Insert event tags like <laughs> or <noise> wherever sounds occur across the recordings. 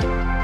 you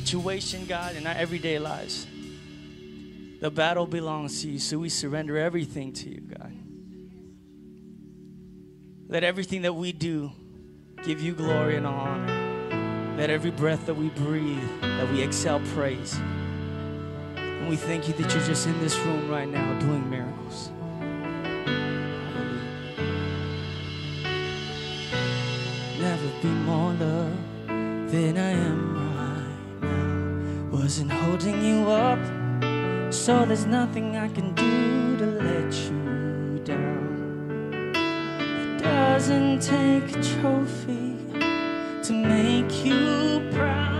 situation, God, in our everyday lives. The battle belongs to you, so we surrender everything to you, God. Let everything that we do give you glory and honor. Let every breath that we breathe, that we exhale praise. And we thank you that you're just in this room right now doing miracles. Never be more loved than I am right wasn't holding you up, so there's nothing I can do to let you down. It doesn't take a trophy to make you proud.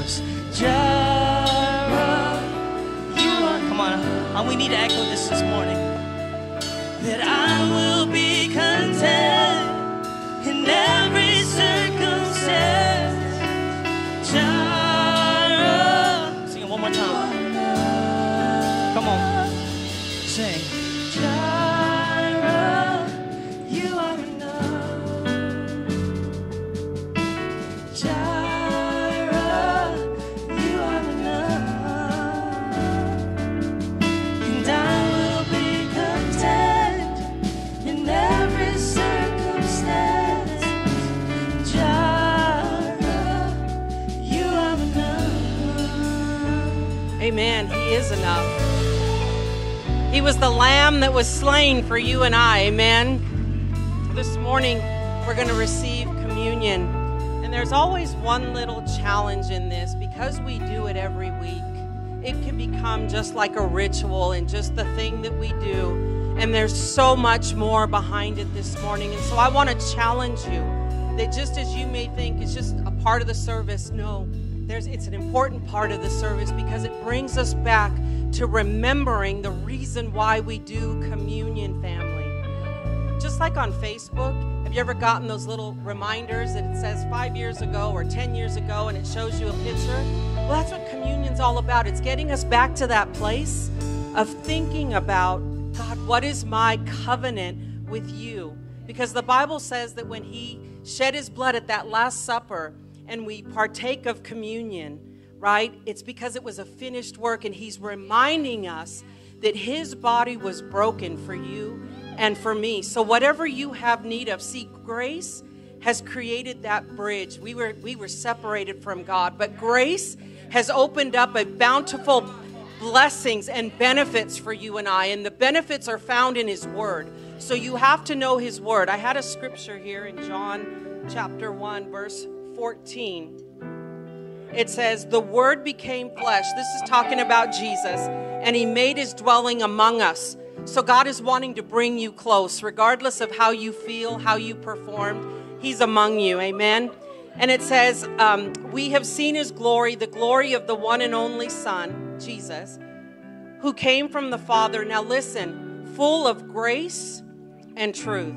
Voice. Jireh, you are Come on. And uh, we need to echo is enough. He was the lamb that was slain for you and I. Amen. This morning, we're going to receive communion. And there's always one little challenge in this because we do it every week. It can become just like a ritual and just the thing that we do. And there's so much more behind it this morning. And so I want to challenge you that just as you may think it's just a part of the service, no, there's it's an important part of the service because it brings us back to remembering the reason why we do communion family. Just like on Facebook, have you ever gotten those little reminders that it says five years ago or 10 years ago and it shows you a picture? Well, that's what communion's all about. It's getting us back to that place of thinking about God, what is my covenant with you? Because the Bible says that when He shed His blood at that Last Supper and we partake of communion, right? It's because it was a finished work and He's reminding us that His body was broken for you and for me. So, whatever you have need of, see, grace has created that bridge. We were, we were separated from God, but grace has opened up a bountiful blessings and benefits for you and I, and the benefits are found in His Word. So you have to know His Word. I had a scripture here in John chapter 1, verse 14. It says, The Word became flesh. This is talking about Jesus, and He made His dwelling among us. So God is wanting to bring you close, regardless of how you feel, how you performed. He's among you. Amen. And it says, um, We have seen his glory, the glory of the one and only Son, Jesus, who came from the Father. Now listen, full of grace and truth.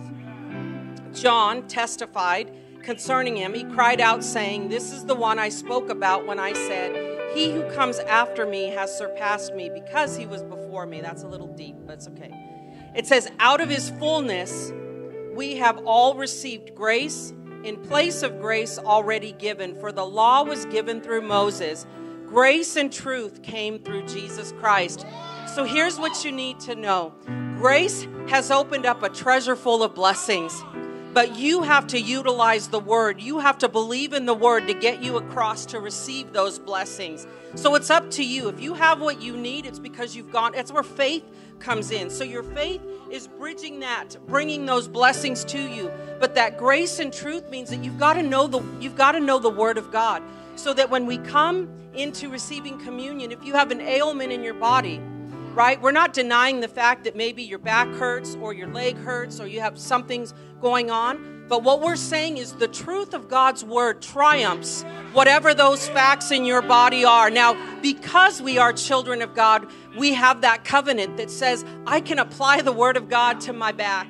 John testified concerning him. He cried out, saying, This is the one I spoke about when I said, He who comes after me has surpassed me because he was before me. That's a little deep, but it's okay. It says, Out of his fullness, we have all received grace in place of grace already given. For the law was given through Moses, grace and truth came through Jesus Christ. So here's what you need to know grace has opened up a treasure full of blessings. But you have to utilize the word. You have to believe in the word to get you across to receive those blessings. So it's up to you. If you have what you need, it's because you've gone. It's where faith comes in. So your faith is bridging that, bringing those blessings to you. But that grace and truth means that you've got to know the you've got to know the word of God. So that when we come into receiving communion, if you have an ailment in your body, right? We're not denying the fact that maybe your back hurts or your leg hurts or you have something's going on. But what we're saying is the truth of God's word triumphs whatever those facts in your body are. Now, because we are children of God, we have that covenant that says, I can apply the word of God to my back,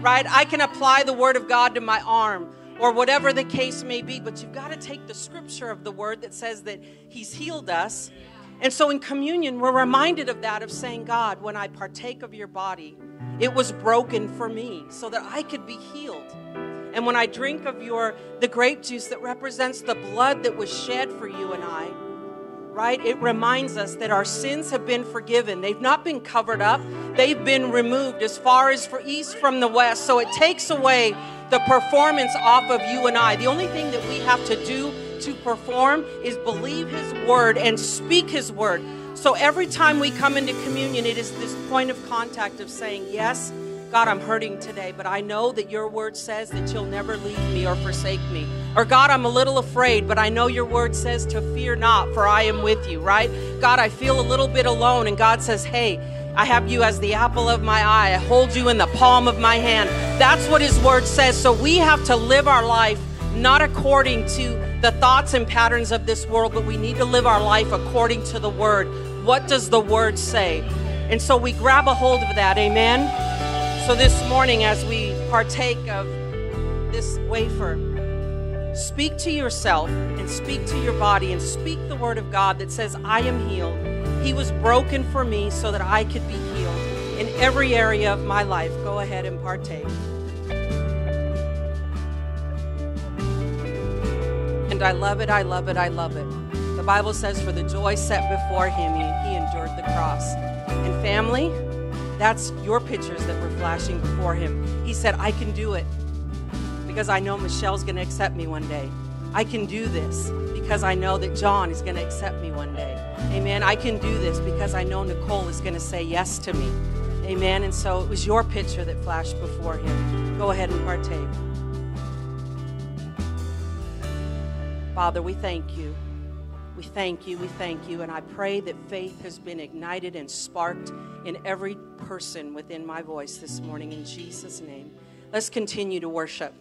right? I can apply the word of God to my arm or whatever the case may be. But you've got to take the scripture of the word that says that He's healed us. And so in communion, we're reminded of that, of saying, God, when I partake of your body, it was broken for me so that I could be healed. And when I drink of your the grape juice that represents the blood that was shed for you and I, right? It reminds us that our sins have been forgiven. They've not been covered up. They've been removed as far as for east from the west. So it takes away the performance off of you and I. The only thing that we have to do to perform is believe his word and speak his word. So every time we come into communion, it is this point of contact of saying, Yes, God, I'm hurting today, but I know that your word says that you'll never leave me or forsake me. Or God, I'm a little afraid, but I know your word says to fear not, for I am with you, right? God, I feel a little bit alone, and God says, Hey, I have you as the apple of my eye. I hold you in the palm of my hand. That's what his word says. So we have to live our life not according to the thoughts and patterns of this world, but we need to live our life according to the word. What does the word say? And so we grab a hold of that. Amen. So this morning, as we partake of this wafer, speak to yourself and speak to your body and speak the word of God that says, I am healed. He was broken for me so that I could be healed in every area of my life. Go ahead and partake. And I love it, I love it, I love it. The Bible says, For the joy set before him, he, he endured the cross. And family, that's your pictures that were flashing before him. He said, I can do it because I know Michelle's going to accept me one day. I can do this because I know that John is going to accept me one day. Amen. I can do this because I know Nicole is going to say yes to me. Amen. And so it was your picture that flashed before him. Go ahead and partake. Father, we thank you. We thank you. We thank you. And I pray that faith has been ignited and sparked in every person within my voice this morning in Jesus' name. Let's continue to worship.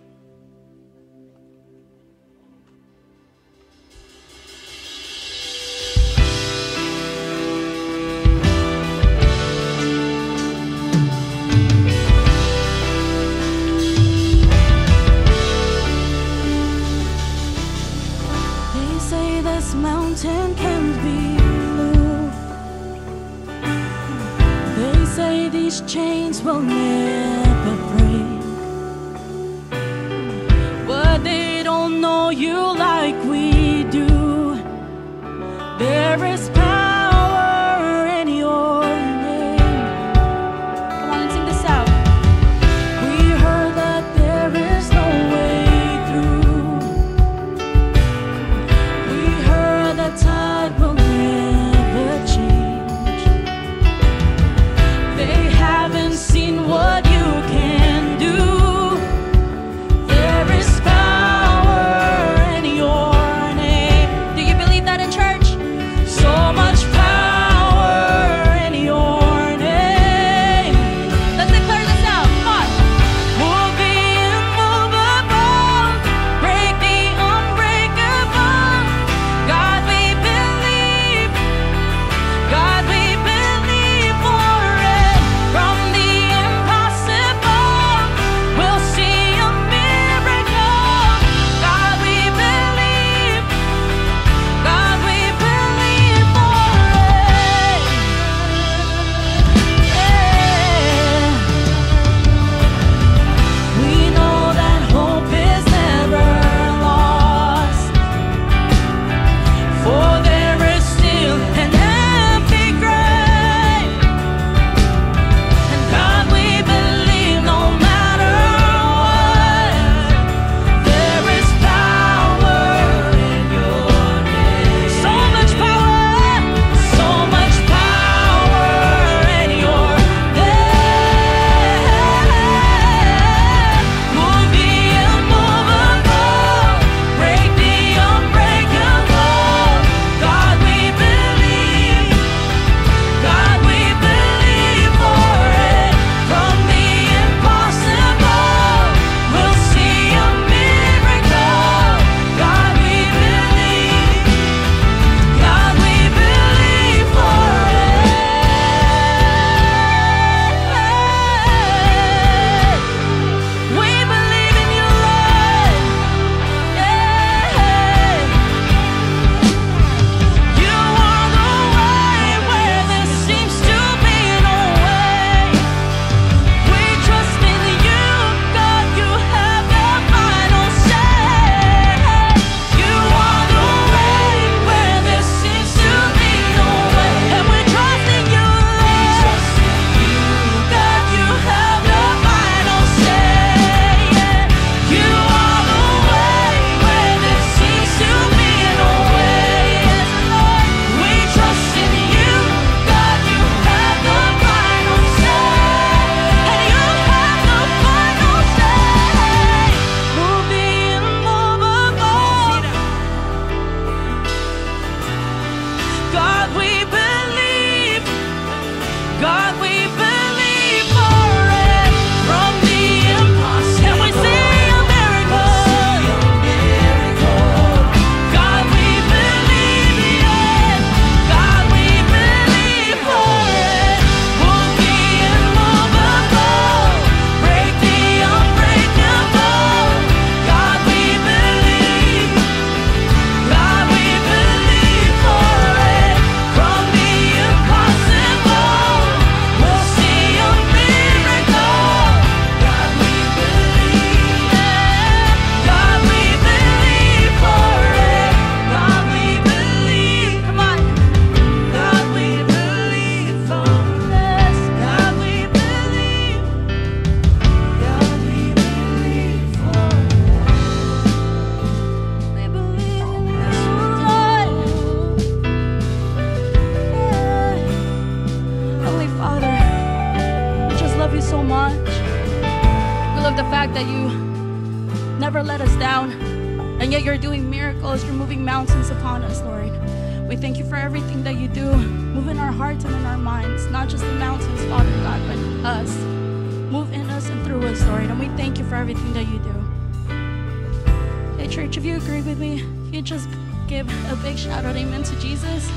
Big shout out, amen, to Jesus.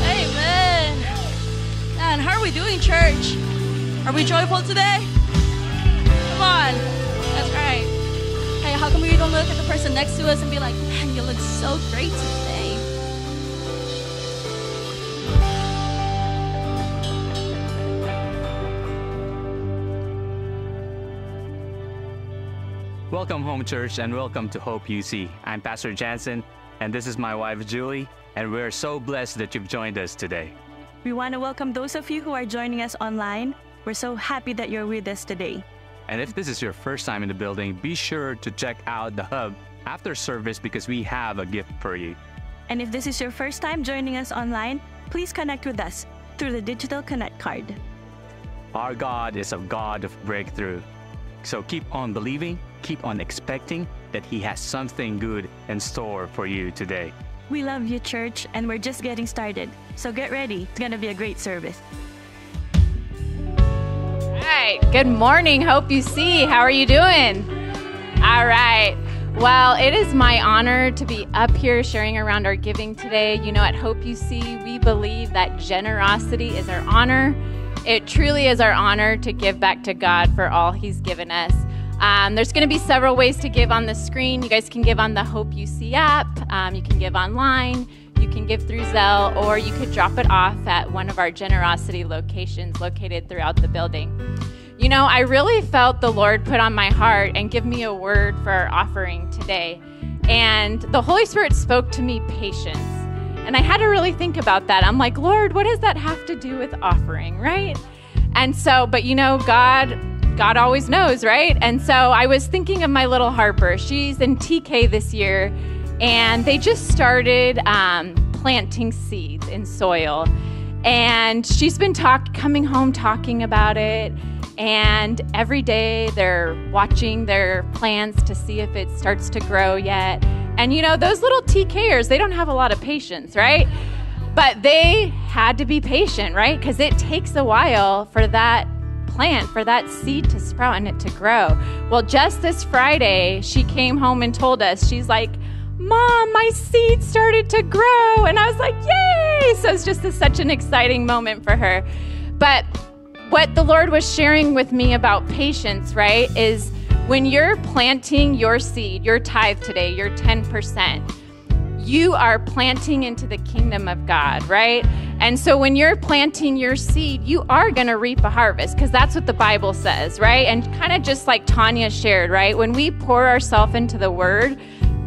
Amen. Man, how are we doing, church? Are we joyful today? Come on. That's right. Hey, how come we don't look at the person next to us and be like, man, you look so great today? Welcome home, church, and welcome to Hope UC. I'm Pastor Justin, and this is my wife, Julie, and we're so blessed that you've joined us today. We want to welcome those of you who are joining us online. We're so happy that you're with us today. And if this is your first time in the building, be sure to check out the hub after service because we have a gift for you. And if this is your first time joining us online, please connect with us through the digital connect card. Our God is a God of breakthrough. So keep on believing, keep on expecting that He has something good in store for you today. We love you, church, and we're just getting started. So get ready. It's going to be a great service. All right. Good morning, Hope UC. How are you doing? All right. Well, it is my honor to be up here sharing around our giving today. You know, at Hope UC, we believe that generosity is our honor. It truly is our honor to give back to God for all He's given us. Um, there's going to be several ways to give on the screen. You guys can give on the Hope UC app, um, you can give online, you can give through Zelle, or you could drop it off at one of our generosity locations located throughout the building. You know, I really felt the Lord put on my heart and give me a word for our offering today. And the Holy Spirit spoke to me patience. And I had to really think about that. I'm like, Lord, what does that have to do with offering, right? And so, but you know, God God always knows, right? And so I was thinking of my little Harper. She's in TK this year, and they just started um, planting seeds in soil. And she's been talk coming home talking about it. And every day they're watching their plants to see if it starts to grow yet. And you know, those little TKers, they don't have a lot of patience, right? But they had to be patient, right? Because it takes a while for that plant, for that seed to sprout and it to grow. Well, just this Friday, she came home and told us, she's like, Mom, my seed started to grow. And I was like, Yay! So it's just a, such an exciting moment for her. But what the Lord was sharing with me about patience, right, is when you're planting your seed, your tithe today, your 10%, you are planting into the kingdom of God, right? And so when you're planting your seed, you are going to reap a harvest because that's what the Bible says, right? And kind of just like Tanya shared, right? When we pour ourselves into the word,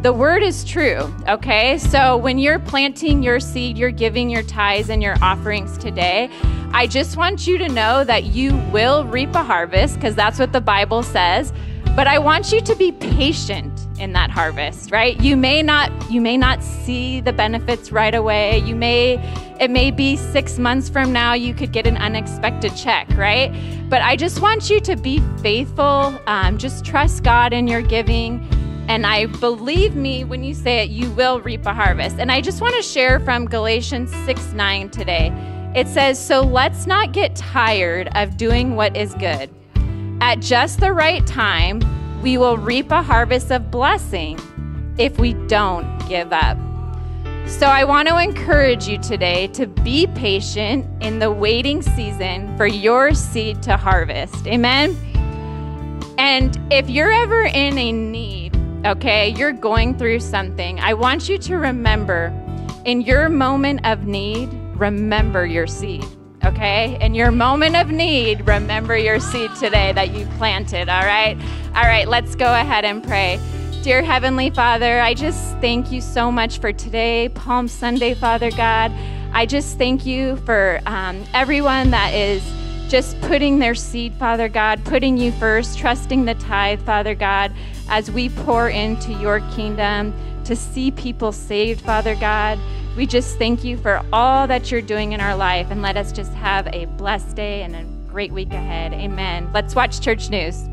the word is true, okay? So when you're planting your seed, you're giving your tithes and your offerings today, I just want you to know that you will reap a harvest because that's what the Bible says. But I want you to be patient in that harvest, right? You may not you may not see the benefits right away. You may it may be 6 months from now you could get an unexpected check, right? But I just want you to be faithful. Um, just trust God in your giving. And I believe me when you say it, you will reap a harvest. And I just want to share from Galatians 6 9 today. It says, So let's not get tired of doing what is good. At just the right time, we will reap a harvest of blessing if we don't give up. So I want to encourage you today to be patient in the waiting season for your seed to harvest. Amen. And if you're ever in a need, okay, you're going through something, I want you to remember in your moment of need, remember your seed okay? In your moment of need, remember your seed today that you planted, all right? All right, let's go ahead and pray. Dear Heavenly Father, I just thank you so much for today, Palm Sunday, Father God. I just thank you for um, everyone that is just putting their seed, Father God, putting you first, trusting the tithe, Father God, as we pour into your kingdom to see people saved, Father God. We just thank you for all that you're doing in our life and let us just have a blessed day and a great week ahead. Amen. Let's watch church news.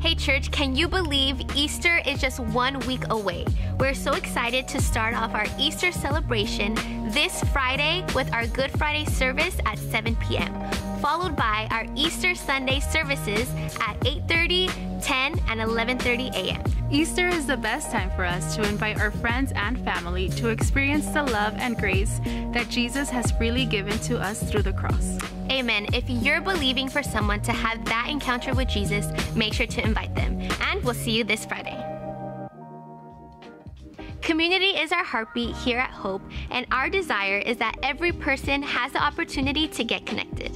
Hey, church, can you believe Easter is just one week away? We're so excited to start off our Easter celebration this Friday with our Good Friday service at 7 p.m., followed by our Easter Sunday services at 8:30, 10, and 11:30 a.m. Easter is the best time for us to invite our friends and family to experience the love and grace that Jesus has freely given to us through the cross. Amen. If you're believing for someone to have that encounter with Jesus, make sure to invite them. And we'll see you this Friday. Community is our heartbeat here at Hope, and our desire is that every person has the opportunity to get connected.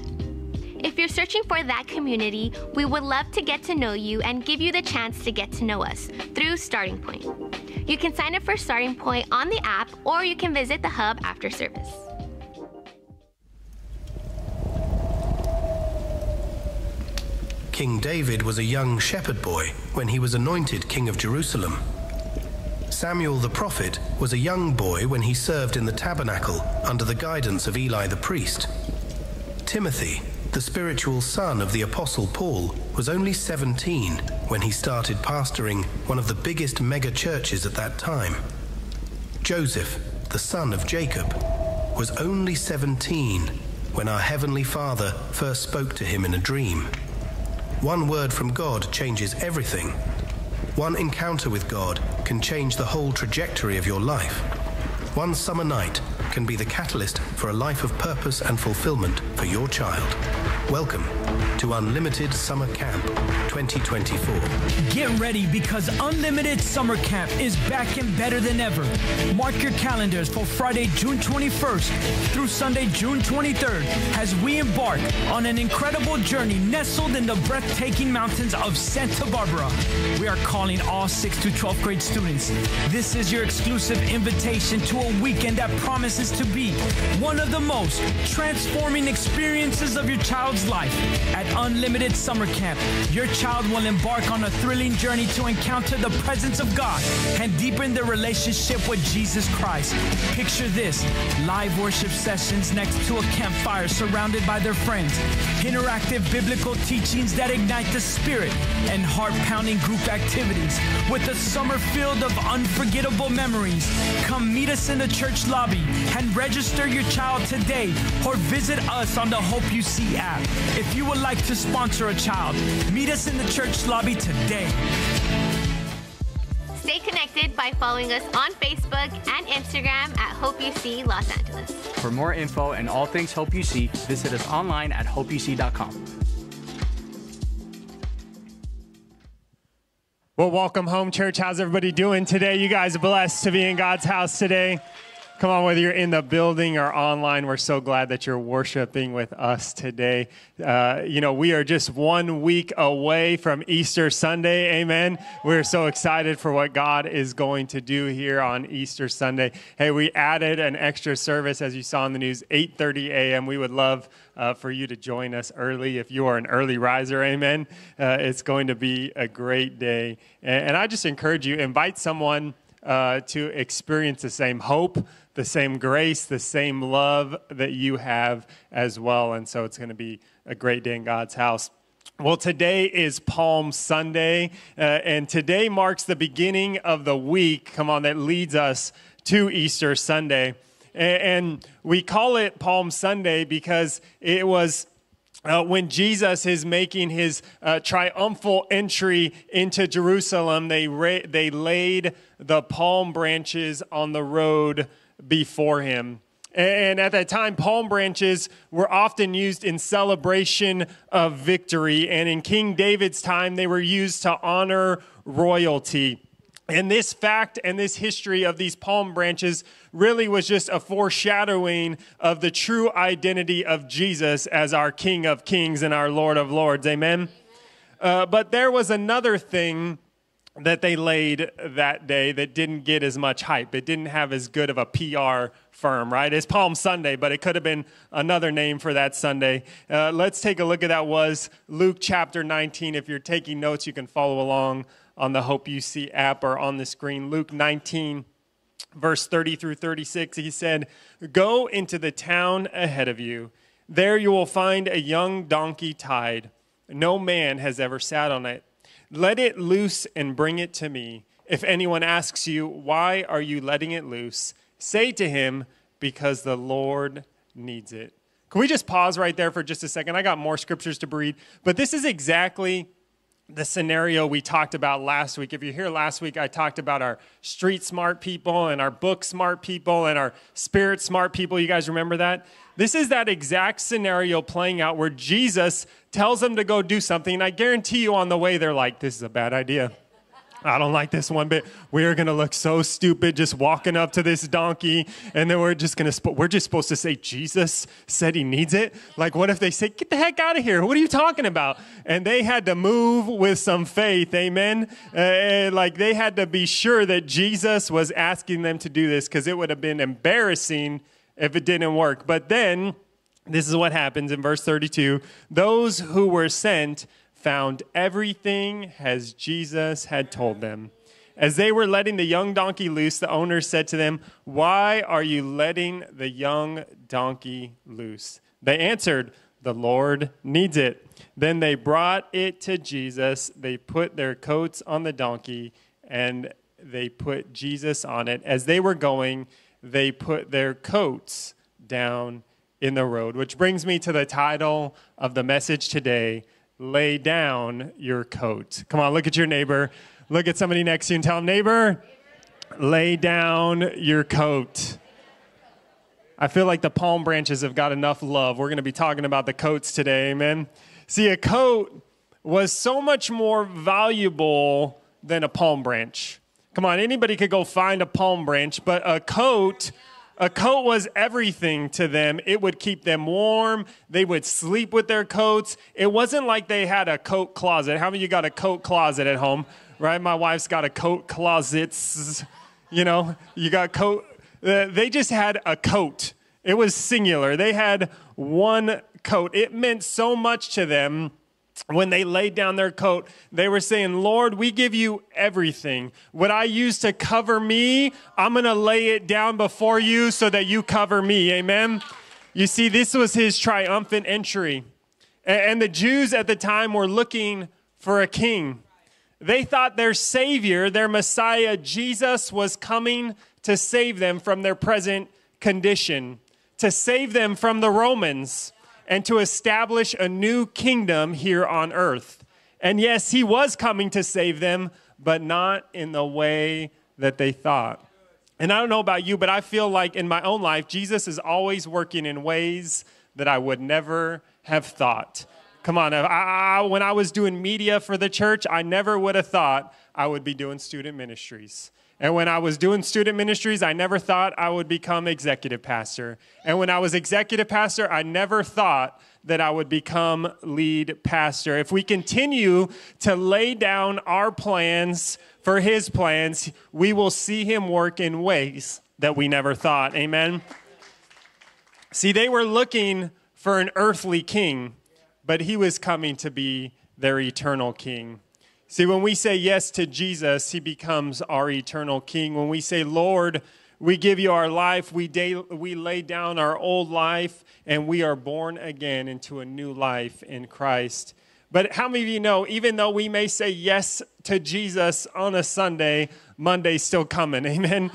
If you're searching for that community, we would love to get to know you and give you the chance to get to know us through Starting Point. You can sign up for Starting Point on the app, or you can visit the hub after service. King David was a young shepherd boy when he was anointed king of Jerusalem. Samuel the prophet was a young boy when he served in the tabernacle under the guidance of Eli the priest. Timothy, the spiritual son of the apostle Paul, was only 17 when he started pastoring one of the biggest mega churches at that time. Joseph, the son of Jacob, was only 17 when our heavenly Father first spoke to him in a dream. One word from God changes everything. One encounter with God can change the whole trajectory of your life. One summer night can be the catalyst for a life of purpose and fulfillment for your child. Welcome to Unlimited Summer Camp 2024. Get ready because Unlimited Summer Camp is back and better than ever. Mark your calendars for Friday, June 21st through Sunday, June 23rd as we embark on an incredible journey nestled in the breathtaking mountains of Santa Barbara. We are calling all 6 to 12th grade students. This is your exclusive invitation to a weekend that promises to be one of the most transforming experiences of your child's life. At Unlimited Summer Camp, your child will embark on a thrilling journey to encounter the presence of God and deepen their relationship with Jesus Christ. Picture this live worship sessions next to a campfire surrounded by their friends, interactive biblical teachings that ignite the spirit, and heart pounding group activities with a summer filled of unforgettable memories. Come meet us in the church lobby and register your child today or visit us on the Hope UC app. If you would like to sponsor a child, meet us in the church lobby today. Stay connected by following us on Facebook and Instagram at Hope UC Los Angeles. For more info and all things Hope UC, visit us online at hopeuc.com. Well, welcome home, church. How's everybody doing today? You guys are blessed to be in God's house today. Come on, whether you're in the building or online, we're so glad that you're worshiping with us today. Uh, you know, we are just one week away from Easter Sunday. Amen. We're so excited for what God is going to do here on Easter Sunday. Hey, we added an extra service, as you saw in the news, 8:30 a.m. We would love uh, for you to join us early if you are an early riser. Amen. Uh, it's going to be a great day, and, and I just encourage you invite someone uh, to experience the same hope, the same grace, the same love that you have as well. And so it's going to be a great day in God's house. Well, today is Palm Sunday, uh, and today marks the beginning of the week, come on, that leads us to Easter Sunday. And, and we call it Palm Sunday because it was uh, when Jesus is making his uh, triumphal entry into Jerusalem, they, ra- they laid the palm branches on the road before him. And at that time, palm branches were often used in celebration of victory. And in King David's time, they were used to honor royalty. And this fact and this history of these palm branches really was just a foreshadowing of the true identity of Jesus as our King of Kings and our Lord of Lords. Amen. Uh, but there was another thing that they laid that day that didn't get as much hype. It didn't have as good of a PR firm, right? It's Palm Sunday, but it could have been another name for that Sunday. Uh, let's take a look at that was Luke chapter 19. If you're taking notes, you can follow along on the Hope UC app or on the screen. Luke 19, verse 30 through 36, he said, Go into the town ahead of you. There you will find a young donkey tied. No man has ever sat on it. Let it loose and bring it to me. If anyone asks you, Why are you letting it loose? say to him, Because the Lord needs it. Can we just pause right there for just a second? I got more scriptures to read, but this is exactly the scenario we talked about last week. If you're here last week, I talked about our street smart people and our book smart people and our spirit smart people. You guys remember that? This is that exact scenario playing out where Jesus tells them to go do something. And I guarantee you on the way, they're like, this is a bad idea. I don't like this one bit. We're gonna look so stupid just walking up to this donkey, and then we're just gonna we're just supposed to say Jesus said he needs it. Like, what if they say, "Get the heck out of here"? What are you talking about? And they had to move with some faith, amen. Uh, like they had to be sure that Jesus was asking them to do this because it would have been embarrassing if it didn't work. But then, this is what happens in verse 32: those who were sent found everything as Jesus had told them. As they were letting the young donkey loose, the owner said to them, Why are you letting the young donkey loose? They answered, The Lord needs it. Then they brought it to Jesus. They put their coats on the donkey and they put Jesus on it. As they were going, they put their coats down in the road, which brings me to the title of the message today lay down your coat. Come on, look at your neighbor. Look at somebody next to you and tell them, neighbor, lay down your coat. I feel like the palm branches have got enough love. We're going to be talking about the coats today, amen. See, a coat was so much more valuable than a palm branch. Come on, anybody could go find a palm branch, but a coat a coat was everything to them. It would keep them warm. They would sleep with their coats. It wasn't like they had a coat closet. How many of you got a coat closet at home? Right? My wife's got a coat closet. <laughs> You know, you got coat. Uh, they just had a coat. It was singular. They had one coat. It meant so much to them when they laid down their coat, they were saying, Lord, we give you everything. What I use to cover me, I'm going to lay it down before you so that you cover me. Amen. You see, this was his triumphant entry. And the Jews at the time were looking for a king. They thought their Savior, their Messiah, Jesus, was coming to save them from their present condition, to save them from the Romans and to establish a new kingdom here on earth. And yes, he was coming to save them, but not in the way that they thought. And I don't know about you, but I feel like in my own life, Jesus is always working in ways that I would never have thought. Come on, I, I, when I was doing media for the church, I never would have thought I would be doing student ministries. And when I was doing student ministries, I never thought I would become executive pastor. And when I was executive pastor, I never thought that I would become lead pastor. If we continue to lay down our plans for his plans, we will see him work in ways that we never thought. Amen. See, they were looking for an earthly king, but he was coming to be their eternal king. See, when we say yes to Jesus, he becomes our eternal king. When we say, Lord, we give you our life, we, day, we lay down our old life, and we are born again into a new life in Christ. But how many of you know, even though we may say yes to Jesus on a Sunday, Monday's still coming? <laughs> Amen.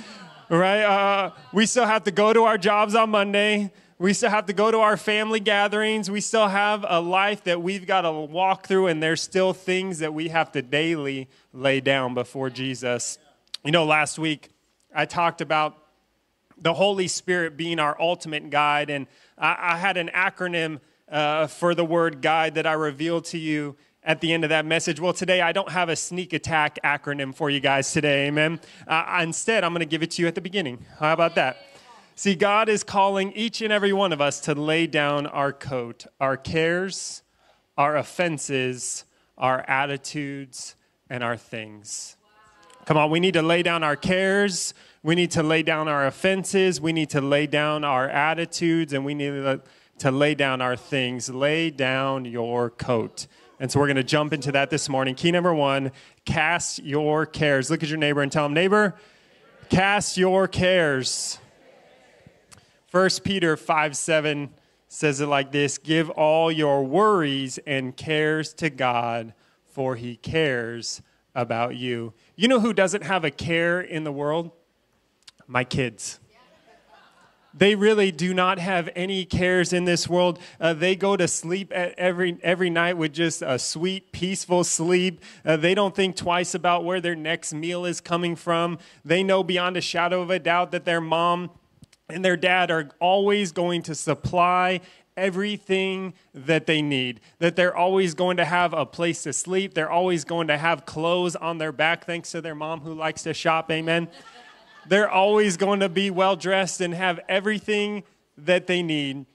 right? Uh, we still have to go to our jobs on Monday. We still have to go to our family gatherings. We still have a life that we've got to walk through, and there's still things that we have to daily lay down before Jesus. You know, last week I talked about the Holy Spirit being our ultimate guide, and I, I had an acronym uh, for the word guide that I revealed to you at the end of that message. Well, today I don't have a sneak attack acronym for you guys today, amen. Uh, instead, I'm going to give it to you at the beginning. How about that? See, God is calling each and every one of us to lay down our coat, our cares, our offenses, our attitudes, and our things. Come on, we need to lay down our cares. We need to lay down our offenses. We need to lay down our attitudes, and we need to lay down our things. Lay down your coat. And so we're going to jump into that this morning. Key number one cast your cares. Look at your neighbor and tell him, neighbor, Cast your cares. 1 Peter 5 7 says it like this Give all your worries and cares to God, for he cares about you. You know who doesn't have a care in the world? My kids. They really do not have any cares in this world. Uh, they go to sleep every, every night with just a sweet, peaceful sleep. Uh, they don't think twice about where their next meal is coming from. They know beyond a shadow of a doubt that their mom and their dad are always going to supply everything that they need. That they're always going to have a place to sleep. They're always going to have clothes on their back, thanks to their mom who likes to shop. Amen. <laughs> they're always going to be well dressed and have everything that they need.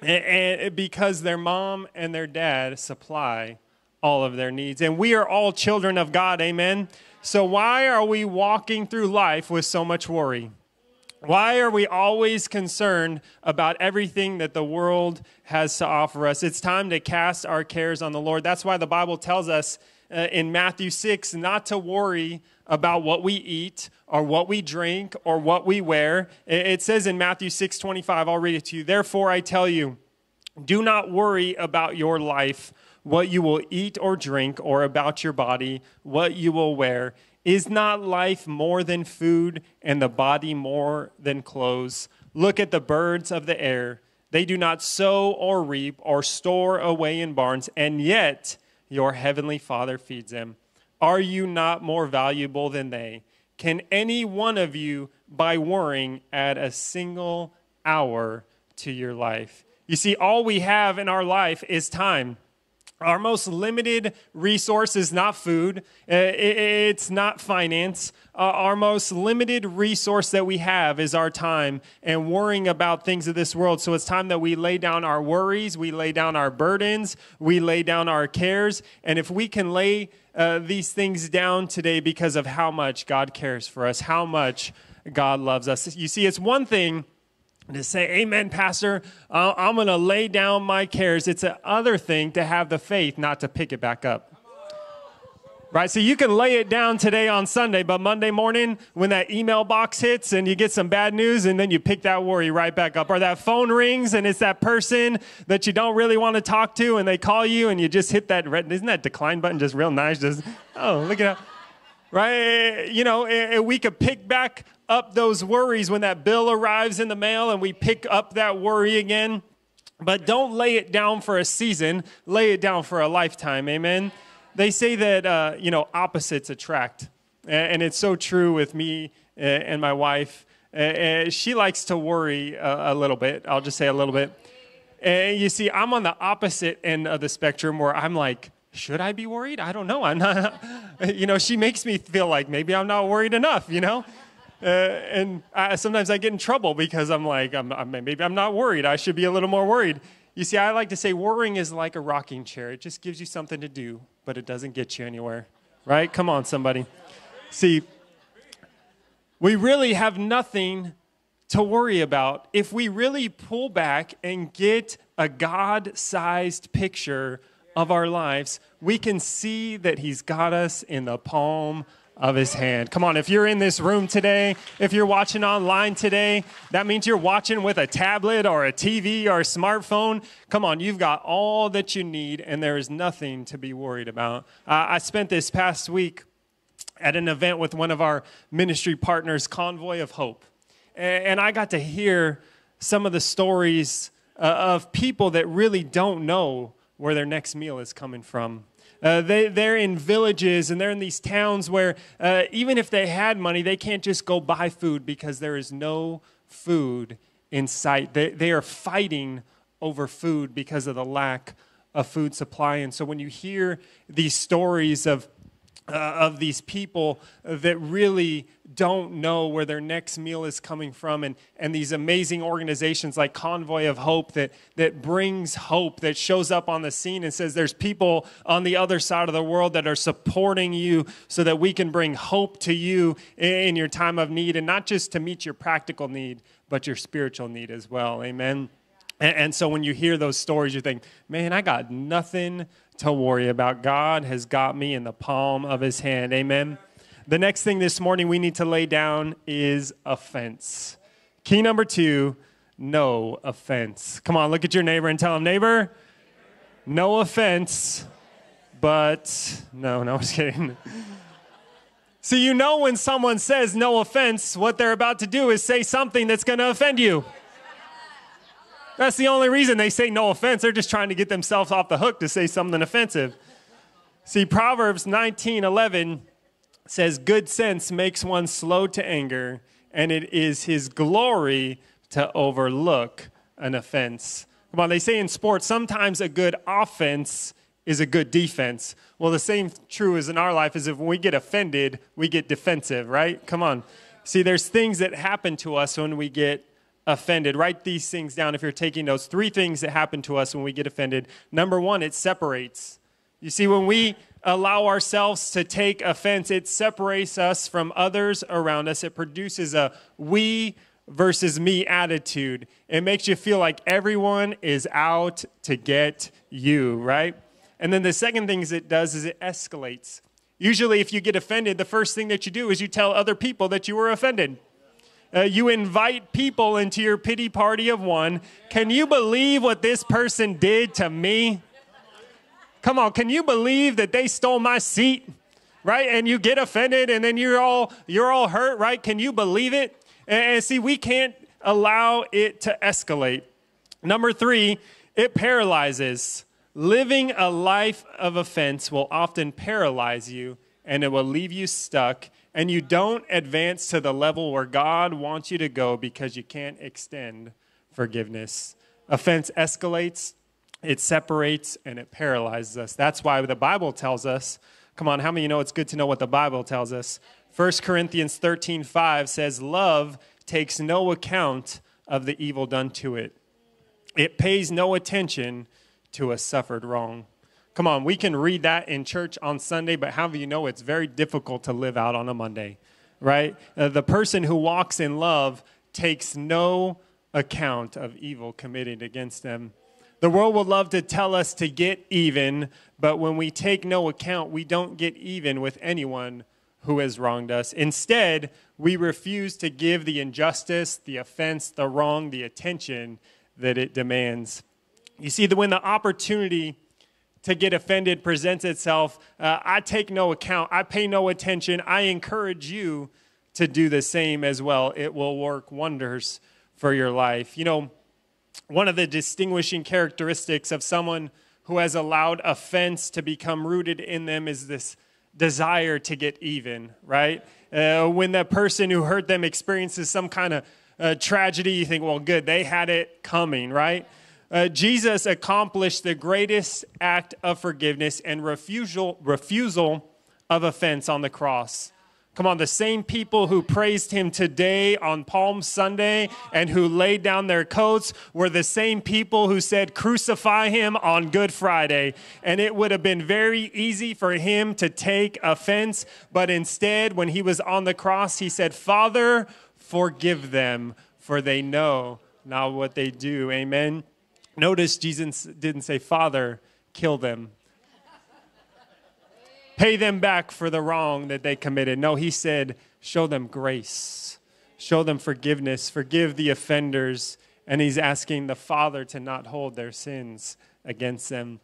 And, because their mom and their dad supply all of their needs. And we are all children of God. Amen. So, why are we walking through life with so much worry? Why are we always concerned about everything that the world has to offer us? It's time to cast our cares on the Lord. That's why the Bible tells us uh, in Matthew 6 not to worry about what we eat or what we drink or what we wear. It says in Matthew 6 25, I'll read it to you. Therefore, I tell you, do not worry about your life, what you will eat or drink, or about your body, what you will wear. Is not life more than food and the body more than clothes? Look at the birds of the air. They do not sow or reap or store away in barns, and yet your heavenly Father feeds them. Are you not more valuable than they? Can any one of you, by worrying, add a single hour to your life? You see, all we have in our life is time. Our most limited resource is not food, uh, it's not finance. Uh, our most limited resource that we have is our time and worrying about things of this world. So it's time that we lay down our worries, we lay down our burdens, we lay down our cares. And if we can lay uh, these things down today because of how much God cares for us, how much God loves us. You see, it's one thing to say, Amen, Pastor, uh, I'm going to lay down my cares. It's another thing to have the faith not to pick it back up. Right? So you can lay it down today on Sunday, but Monday morning, when that email box hits and you get some bad news, and then you pick that worry right back up. Or that phone rings and it's that person that you don't really want to talk to, and they call you and you just hit that red, isn't that decline button just real nice? Just, oh, look at that right? You know, we could pick back up those worries when that bill arrives in the mail and we pick up that worry again. But don't lay it down for a season, lay it down for a lifetime. Amen. They say that, uh, you know, opposites attract. And it's so true with me uh, and my wife. Uh, she likes to worry a, little bit. I'll just say a little bit. And you see, I'm on the opposite end of the spectrum where I'm like, should I be worried? I don't know. I'm not, <laughs> you know, she makes me feel like maybe I'm not worried enough, you know? Uh, and I, sometimes I get in trouble because I'm like, I'm, I'm, maybe I'm not worried. I should be a little more worried. You see, I like to say worrying is like a rocking chair. It just gives you something to do, but it doesn't get you anywhere. Right? Come on, somebody. See, we really have nothing to worry about if we really pull back and get a God sized picture of our lives, we can see that He's got us in the palm of his hand. Come on, if you're in this room today, if you're watching online today, that means you're watching with a tablet or a TV or a smartphone. Come on, you've got all that you need, and there is nothing to be worried about. Uh, I spent this past week at an event with one of our ministry partners, Convoy of Hope, and I got to hear some of the stories uh, of people that really don't know where their next meal is coming from. Uh, they, they're in villages and they're in these towns where uh, even if they had money, they can't just go buy food because there is no food in sight. They, they are fighting over food because of the lack of food supply. And so when you hear these stories of uh, of these people that really don't know where their next meal is coming from. And, and these amazing organizations like Convoy of Hope that, that brings hope that shows up on the scene and says there's people on the other side of the world that are supporting you so that we can bring hope to you in your time of need. And not just to meet your practical need but your spiritual need as well. Amen and, and so when you hear those stories you think man i got nothing to worry about. God has got me in the palm of his hand. Amen. The next thing this morning we need to lay down is offense. Key number two no offense. Come on, look at your neighbor and tell him, neighbor, no offense, but no, no, <laughs> I'm just kidding. So, you know, when someone says no offense, what they're about to do is say something that's going to offend you. That's the only reason they say no offense. They're just trying to get themselves off the hook to say something offensive. See, Proverbs 19 11 says, Good sense makes one slow to anger, and it is his glory to overlook an offense. Come on, they say in sports, sometimes a good offense is a good defense. Well, the same true is in our life is if when we get offended, we get defensive, right? Come on. See, there's things that happen to us when we get offended. Write these things down if you're taking notes. Three things that happen to us when we get offended. Number one, it separates. You see, when we allow ourselves to take offense, it separates us from others around us. It produces a we versus me attitude. It makes you feel like everyone is out to get you, right? And then the second thing it does is it escalates. Usually, if you get offended, the first thing that you do is you tell other people that you were offended. Uh, you invite people into your pity party of one. Can you believe what this person did to me? Come on, can you believe that they stole my seat? Right? And you get offended and then you're all you're all hurt, right? Can you believe it? And, and see, we can't allow it to escalate. Number 3, it paralyzes. Living a life of offense will often paralyze you and it will leave you stuck, and you don't advance to the level where God wants you to go because you can't extend forgiveness. Offense escalates, it separates, and it paralyzes us. That's why the Bible tells us come on, how many of you know it's good to know what the Bible tells us? 1 Corinthians 13 5 says, Love takes no account of the evil done to it, it pays no attention to a suffered wrong. Come on, we can read that in church on Sunday, but how do you know it's very difficult to live out on a Monday, right? Uh, the person who walks in love takes no account of evil committed against them. The world will love to tell us to get even, but when we take no account, we don't get even with anyone who has wronged us. Instead, we refuse to give the injustice, the offense, the wrong, the attention that it demands. You see, that when the opportunity to get offended presents itself, uh, I take no account, I pay no attention. I encourage you to do the same as well. It will work wonders for your life. You know, one of the distinguishing characteristics of someone who has allowed offense to become rooted in them is this desire to get even, right? Uh, when that person who hurt them experiences some kind of uh, tragedy, you think, well, good, they had it coming, right? Uh, Jesus accomplished the greatest act of forgiveness and refusal, refusal of offense on the cross. Come on, the same people who praised him today on Palm Sunday and who laid down their coats were the same people who said, Crucify him on Good Friday. And it would have been very easy for him to take offense, but instead, when he was on the cross, he said, Father, forgive them, for they know not what they do. Amen. Notice Jesus didn't say, Father, kill them. Pay them back for the wrong that they committed. No, he said, show them grace, show them forgiveness, forgive the offenders. And he's asking the Father to not hold their sins against them.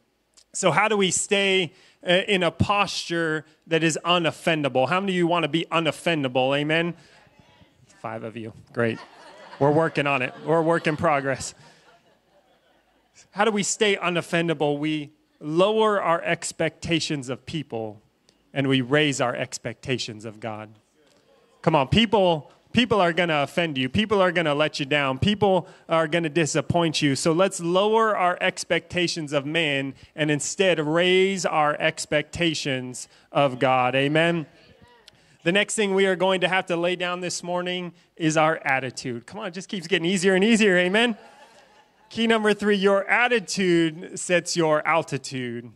So, how do we stay uh, in a posture that is unoffendable? How many of you want to be unoffendable? Amen? Five of you. Great. We're working on it. We're work in progress how do we stay unoffendable? We lower our expectations of people and we raise our expectations of God. Come on, people people are going to offend you. People are going to let you down. People are going to disappoint you. So let's lower our expectations of man and instead raise our expectations of God. Amen. The next thing we are going to have to lay down this morning is our attitude. Come on, it just keeps getting easier and easier. Amen. Key number three your attitude sets your altitude.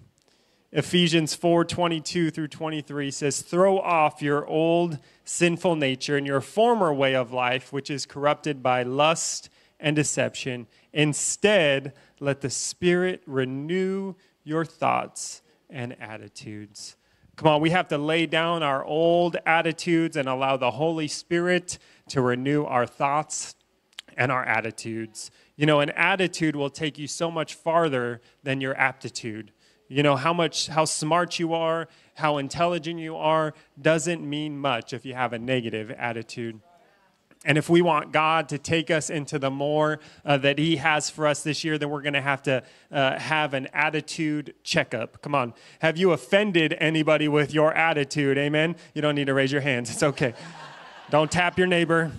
Ephesians 4 22 through 23 says, Throw off your old sinful nature and your former way of life, which is corrupted by lust and deception. Instead, let the Spirit renew your thoughts and attitudes. Come on, we have to lay down our old attitudes and allow the Holy Spirit to renew our thoughts and our attitudes. You know, an attitude will take you so much farther than your aptitude. You know, how much, how smart you are, how intelligent you are doesn't mean much if you have a negative attitude. And if we want God to take us into the more uh, that He has for us this year, then we're going to have to uh, have an attitude checkup. Come on. Have you offended anybody with your attitude? Amen. You don't need to raise your hands. It's okay. don't tap your neighbor.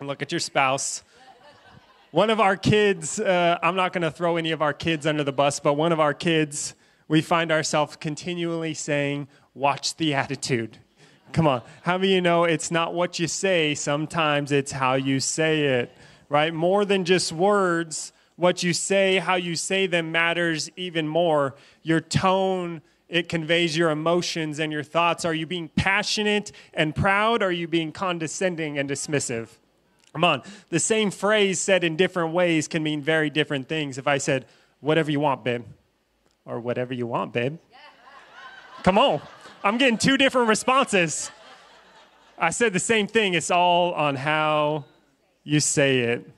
Look at your spouse. One of our kids, uh, I'm not going to throw any of our kids under the bus, but one of our kids, we find ourselves continually saying, Watch the attitude. Come on. How many of you know it's not what you say, sometimes it's how you say it, right? More than just words, what you say, how you say them matters even more. Your tone, it conveys your emotions and your thoughts. Are you being passionate and proud? Or are you being condescending and dismissive? Come on. The same phrase said in different ways can mean very different things. If I said, whatever you want, babe, or whatever you want, babe. Come on. I'm getting two different responses. I said the same thing. It's all on how you say it.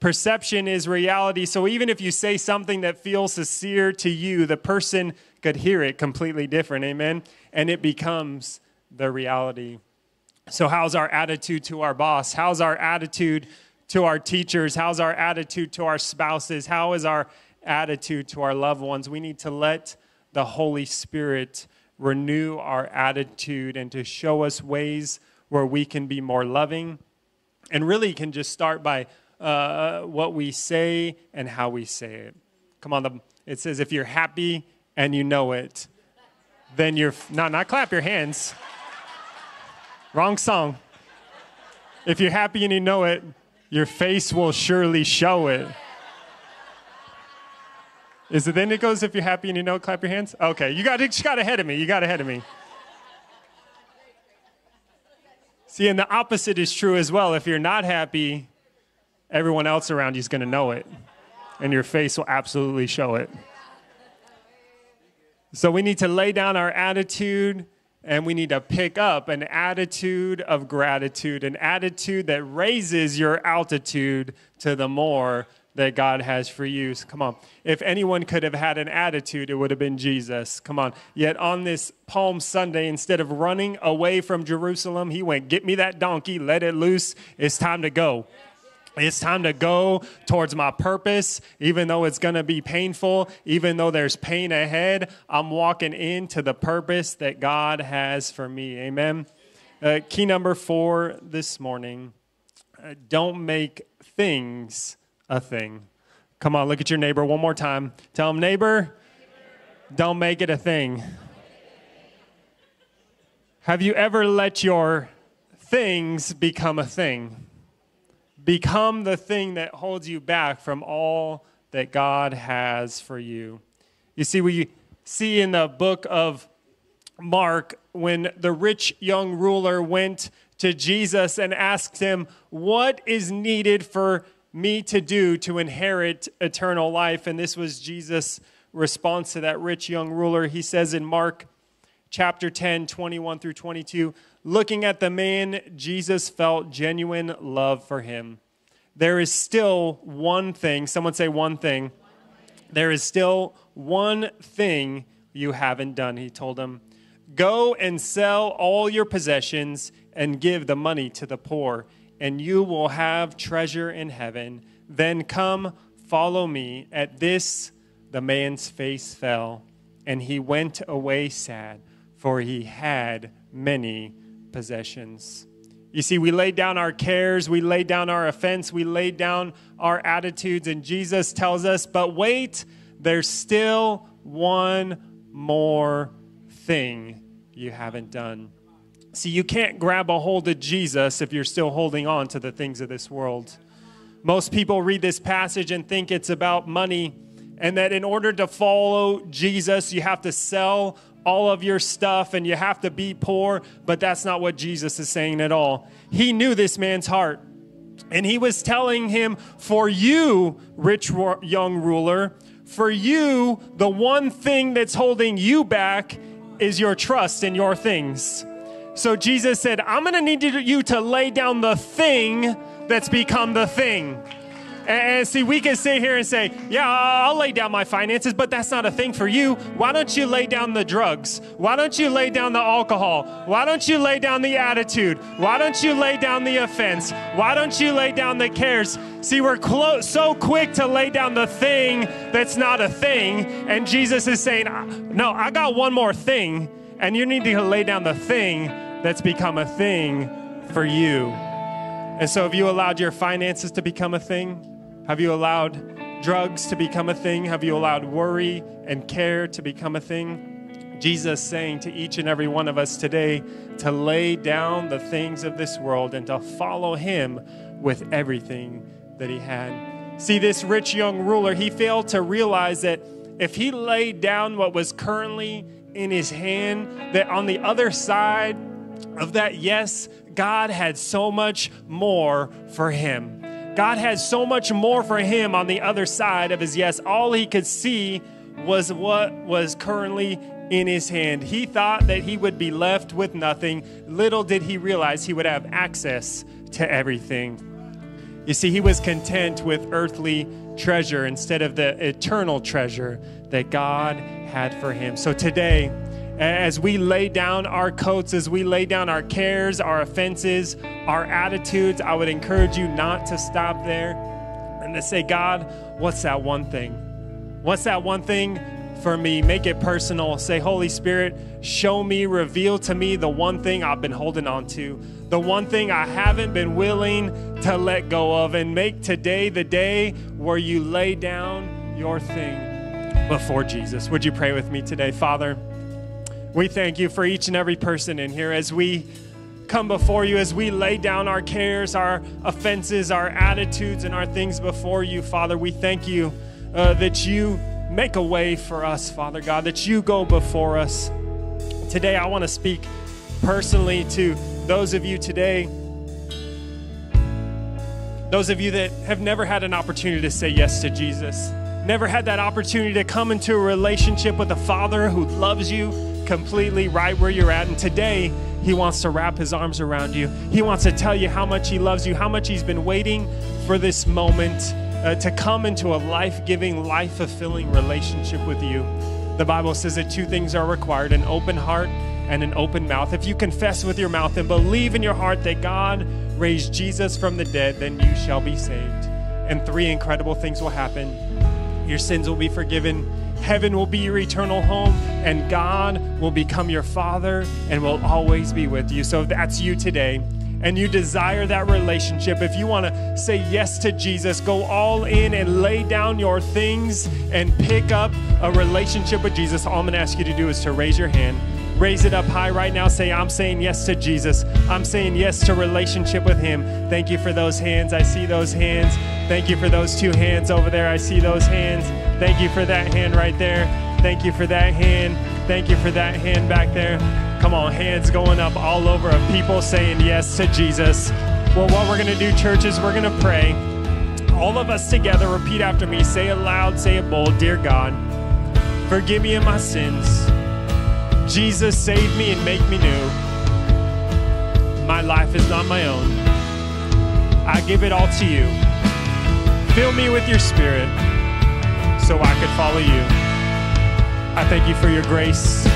Perception is reality. So even if you say something that feels sincere to you, the person could hear it completely different. Amen. And it becomes the reality. So, how's our attitude to our boss? How's our attitude to our teachers? How's our attitude to our spouses? How is our attitude to our loved ones? We need to let the Holy Spirit renew our attitude and to show us ways where we can be more loving. And really can just start by uh, what we say and how we say it. Come on, the, it says if you're happy and you know it, then you're not not clap your hands. Wrong song. If you're happy and you know it, your face will surely show it. Is it then it goes if you're happy and you know it, clap your hands? Okay, you got, you got ahead of me. You got ahead of me. See, and the opposite is true as well. If you're not happy, everyone else around you is going to know it, and your face will absolutely show it. So we need to lay down our attitude and we need to pick up an attitude of gratitude, an attitude that raises your altitude to the more that God has for you. So come on. If anyone could have had an attitude, it would have been Jesus. Come on. Yet on this Palm Sunday, instead of running away from Jerusalem, he went, Get me that donkey, let it loose. It's time to go. It's time to go towards my purpose, even though it's going to be painful, even though there's pain ahead. I'm walking into the purpose that God has for me. Amen. Uh, key number four this morning uh, don't make things a thing. Come on, look at your neighbor one more time. Tell him, neighbor, don't make it a thing. Have you ever let your things become a thing? Become the thing that holds you back from all that God has for you. You see, we see in the book of Mark when the rich young ruler went to Jesus and asked him, What is needed for me to do to inherit eternal life. And this was Jesus' response to that rich young ruler. He says in Mark chapter 10, 21 through 22, looking at the man, Jesus felt genuine love for him. There is still one thing, someone say one thing. There is still one thing you haven't done, he told him. Go and sell all your possessions and give the money to the poor and you will have treasure in heaven. Then come, follow me. At this, the man's face fell, and he went away sad, for he had many possessions. You see, we laid down our cares, we laid down our offense, we laid down our attitudes, and Jesus tells us, but wait, there's still one more thing you haven't done. See, you can't grab a hold of Jesus if you're still holding on to the things of this world. Most people read this passage and think it's about money, and that in order to follow Jesus, you have to sell all of your stuff and you have to be poor, but that's not what Jesus is saying at all. He knew this man's heart, and he was telling him, For you, rich young ruler, for you, the one thing that's holding you back is your trust in your things. So Jesus said, I'm going to need you to lay down the thing that's become the thing. And, see, we can sit here and say, Yeah, I'll lay down my finances, but that's not a thing for you. Why don't you lay down the drugs? Why don't you lay down the alcohol? Why don't you lay down the attitude? Why don't you lay down the offense? Why don't you lay down the cares? See, we're clo- so quick to lay down the thing that's not a thing. And Jesus is saying, No, I got one more thing, and you need to lay down the thing that's become a thing for you. And so, have you allowed your finances to become a thing? Have you allowed drugs to become a thing? Have you allowed worry and care to become a thing? Jesus saying to each and every one of us today to lay down the things of this world and to follow him with everything that he had. See, this rich young ruler, he failed to realize that if he laid down what was currently in his hand, that on the other side of that yes, God had so much more for him. God had so much more for him on the other side of his yes. All he could see was what was currently in his hand. He thought that he would be left with nothing. Little did he realize he would have access to everything. You see, he was content with earthly treasure instead of the eternal treasure that God had for him. So today, as we lay down our coats, as we lay down our cares, our offenses, our attitudes, I would encourage you not to stop there and to say, God, what's that one thing? What's that one thing for me? Make it personal. Say, Holy Spirit, show me, reveal to me the one thing I've been holding on to, the one thing I haven't been willing to let go of, and make today the day where you lay down your thing before Jesus. Would you pray with me today, Father? We thank you for each and every person in here as we come before you, as we lay down our cares, our offenses, our attitudes, and our things before you, Father. We thank you uh, that you make a way for us, Father God, that you go before us. Today, I want to speak personally to those of you today, those of you that have never had an opportunity to say yes to Jesus, never had that opportunity to come into a relationship with a Father who loves you completely right where you're at. And today, He wants to wrap His arms around you. He wants to tell you how much He loves you, how much He's been waiting for this moment uh, to come into a life giving, life fulfilling relationship with you. The Bible says that two things are required an open heart and an open mouth. If you confess with your mouth and believe in your heart that God raised Jesus from the dead, then you shall be saved. And three incredible things will happen your sins will be forgiven Heaven will be your eternal home, and God will become your Father and will always be with you. So that's you today, and you desire that relationship, if you want to say yes to Jesus, go all in and lay down your things and pick up a relationship with Jesus, all I'm going to ask you to do is to raise your hand. Raise it up high right now. Say, I'm saying yes to Jesus. I'm saying yes to relationship with Him. Thank you for those hands. I see those hands. Thank you for those two hands over there. I see those hands. Thank you for that hand right there. Thank you for that hand. Thank you for that hand back there. Come on, hands going up all over of people saying yes to Jesus. Well, what we're going to do, church, is we're going to pray. All of us together, repeat after me. Say it loud, say it bold. Dear God, forgive me of my sins. Jesus, save me and make me new. My life is not my own. I give it all to you. Fill me with your spirit so I could follow you. I thank you for your grace.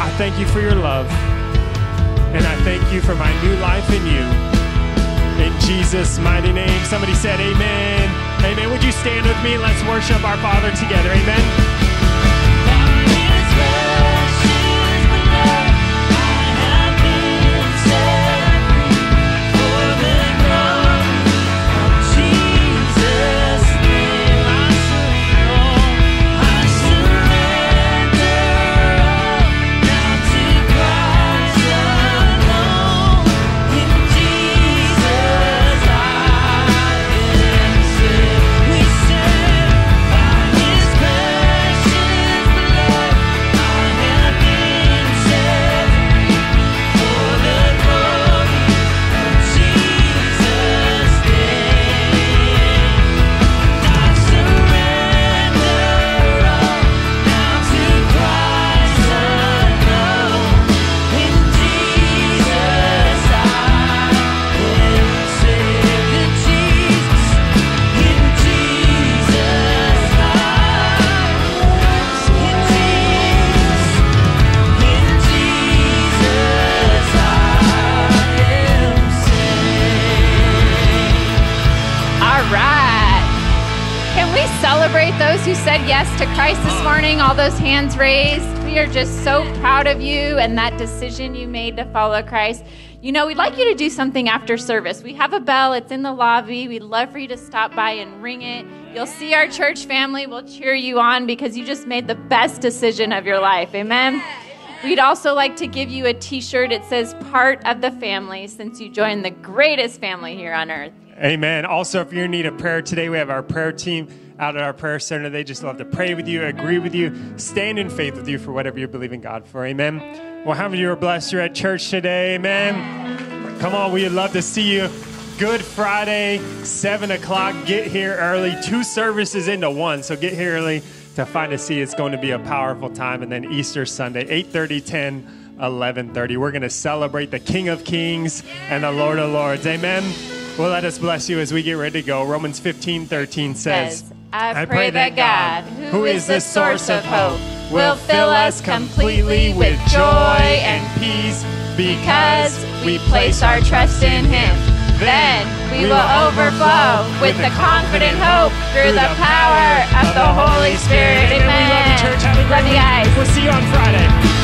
I thank you for your love. And I thank you for my new life in you. In Jesus' mighty name. Somebody said, Amen. Amen. Would you stand with me? Let's worship our Father together. Amen. Christ this morning? All those hands raised. We are just so proud of you and that decision you made to follow Christ. You know, we'd like you to do something after service. We have a bell, it's in the lobby. We'd love for you to stop by and ring it. You'll see our church family will cheer you on because you just made the best decision of your life. Amen. We'd also like to give you a t shirt. It says part of the family since you joined the greatest family here on earth. Amen. Also, if you're in need of prayer today, we have our prayer team out at our prayer center. They just love to pray with you, agree with you, stand in faith with you for whatever you're believing God for. Amen. Well, how many of you are blessed you're at church today? Amen. Come on, we'd love to see you. Good Friday, 7 o'clock. Get here early. Two services into one, so get here early to find a seat. It's going to be a powerful time. And then Easter Sunday, 8.30, 10, 11.30. We're going to celebrate the King of Kings and the Lord of Lords. Amen. Well, let us bless you as we get ready to go. Romans 15, 13 says, Says, I pray that God, who is the source of hope, will fill us completely with joy and peace because we place our trust in Him. Then we will overflow with the confident hope through the power of the Holy Spirit. Amen. We love you, church. Have a We love you guys. We'll see you on Friday.